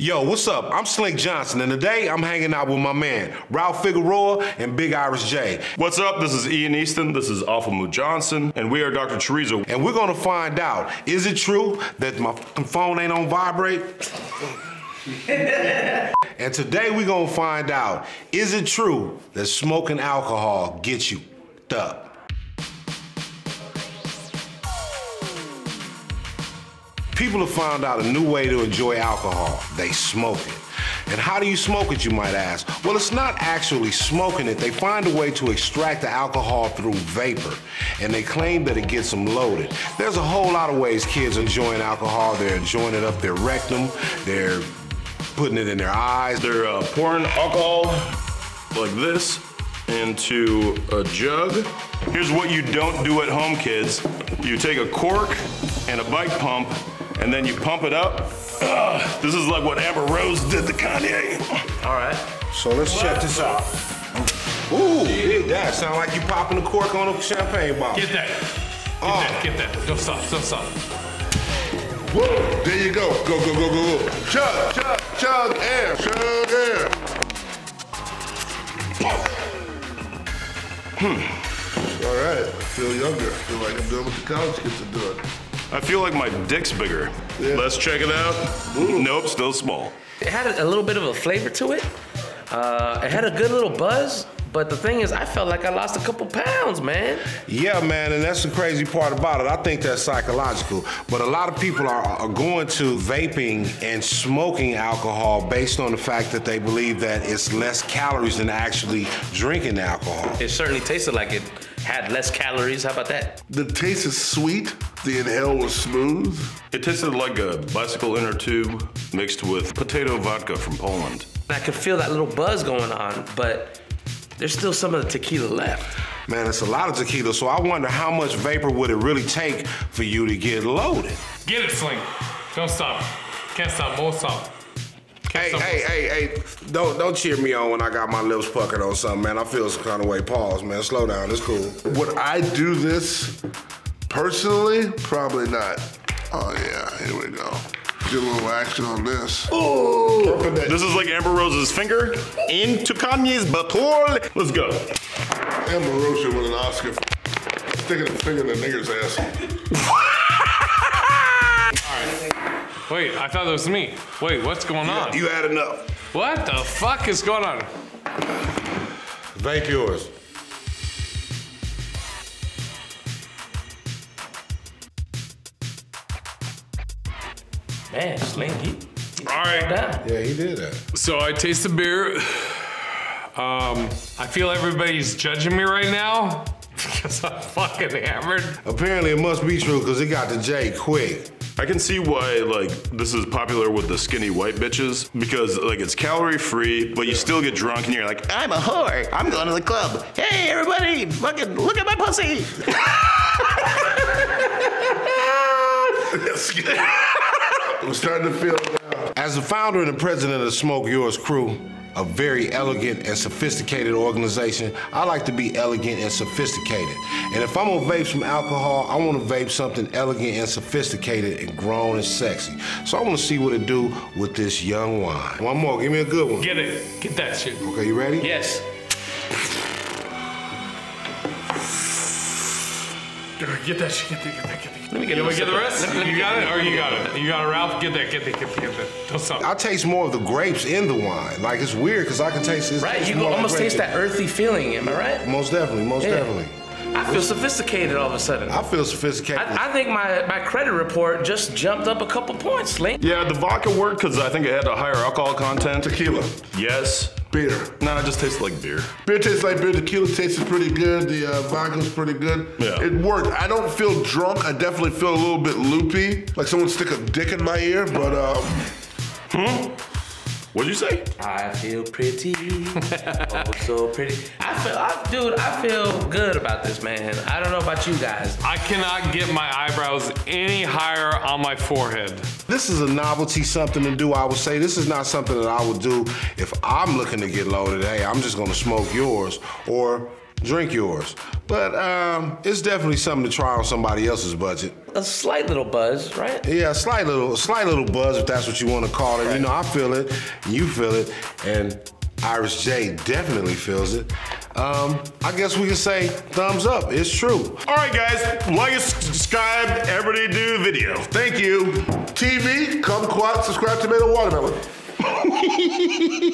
Yo, what's up? I'm Slink Johnson, and today I'm hanging out with my man, Ralph Figueroa and Big Irish Jay. What's up? This is Ian Easton. This is Alpha Mu Johnson, and we are Dr. Chorizo. And we're gonna find out, is it true that my phone ain't on vibrate? and today we're gonna find out, is it true that smoking alcohol gets you up? People have found out a new way to enjoy alcohol. They smoke it. And how do you smoke it, you might ask? Well, it's not actually smoking it. They find a way to extract the alcohol through vapor, and they claim that it gets them loaded. There's a whole lot of ways kids are enjoying alcohol. They're enjoying it up their rectum, they're putting it in their eyes. They're uh, pouring alcohol like this into a jug. Here's what you don't do at home, kids. You take a cork and a bike pump and then you pump it up. Ugh, this is like what Amber Rose did to Kanye. All right. So let's check this out. Ooh, yeah, that sound like you popping the cork on a champagne bottle. Get that. Get Oh. that. Get that. Don't stop. Don't stop. Whoa, there you go. Go, go, go, go, go. Chug, chug, chug air, chug air. Hmm. All right, I feel younger. I feel like I'm doing what the college kids are doing. I feel like my dick's bigger. Yeah. Let's check it out. Nope, still small. It had a, a little bit of a flavor to it. Uh, it had a good little buzz. But the thing is, I felt like I lost a couple pounds, man. Yeah, man, and that's the crazy part about it. I think that's psychological. But a lot of people are, are going to vaping and smoking alcohol based on the fact that they believe that it's less calories than actually drinking alcohol. It certainly tasted like it had less calories. How about that? The taste is sweet. The inhale was smooth. It tasted like a bicycle inner tube mixed with potato vodka from Poland. I could feel that little buzz going on, but there's still some of the tequila left. Man, it's a lot of tequila, so I wonder how much vapor would it really take for you to get loaded? Get it, Slink. Don't stop. Can't stop. Won't stop. Can't Hey, stop. hey, hey, hey, don't don't cheer me on when I got my lips puckered on something, man. I feel some kind of way. Pause, man. Slow down. It's cool. Would I do this personally? Probably not. Oh yeah, here we go. Get a little action on this. This is like Amber Rose's finger into Kanye's butthole. Let's go. Amber Rose should win an Oscar for sticking a finger in a nigger's ass. Wait, I thought that was me. Wait, what's going on? You had enough. What the fuck is going on? Vape yours. Man, he, he All right. down. Yeah, he did that. So I taste the beer. Um, I feel everybody's judging me right now because I'm fucking hammered. Apparently, it must be true because it got the J quick. I can see why like this is popular with the skinny white bitches because like it's calorie free, but you still get drunk and you're like, I'm a whore. I'm going to the club. Hey everybody, fucking look at my pussy. I'm starting to feel it now. As the founder and the president of the Smoke Yours crew, a very elegant and sophisticated organization, I like to be elegant and sophisticated. And if I'm gonna vape some alcohol, I wanna vape something elegant and sophisticated and grown and sexy. So I wanna see what it do with this young wine. One more, give me a good one. Get it. Get that shit. Okay, you ready? Yes. Get that shit. Get that. Get that. Get that. Let me get You a want get the rest? Let let You got it, or you got it? You got it, Ralph. Get that. Get that. Get that. Get that. Don't stop. I taste more of the grapes in the wine. Like it's weird because I can taste this. Right, you can almost taste that earthy feeling. Am I right? Most definitely, most Yeah. definitely. I feel sophisticated all of a sudden. I feel sophisticated. I, I think my, my credit report just jumped up a couple points, Link. Yeah, the vodka worked because I think it had a higher alcohol content. Tequila, Yes. Beer. No, it just tastes like beer. Beer tastes like beer. Tequila tastes pretty good. The uh, vodka's pretty good. Yeah. It worked. I don't feel drunk. I definitely feel a little bit loopy, like someone stick a dick in my ear. But um, What'd you say? I feel pretty, oh so pretty. I feel, I, dude, I feel good about this, man. I don't know about you guys. I cannot get my eyebrows any higher on my forehead. This is a novelty, something to do. I would say this is not something that I would do if I'm looking to get loaded. Hey, I'm just gonna smoke yours, or drink yours. But um, it's definitely something to try on somebody else's budget. A slight little buzz, right? Yeah, a slight little, a slight little buzz, if that's what you want to call it. You know, I feel it, you feel it, and Irish Jay definitely feels it. Um, I guess we can say thumbs up. It's true. All right, guys, like and subscribe. Everybody do video. Thank you. TV, come kumquat, subscribe, to tomato, watermelon.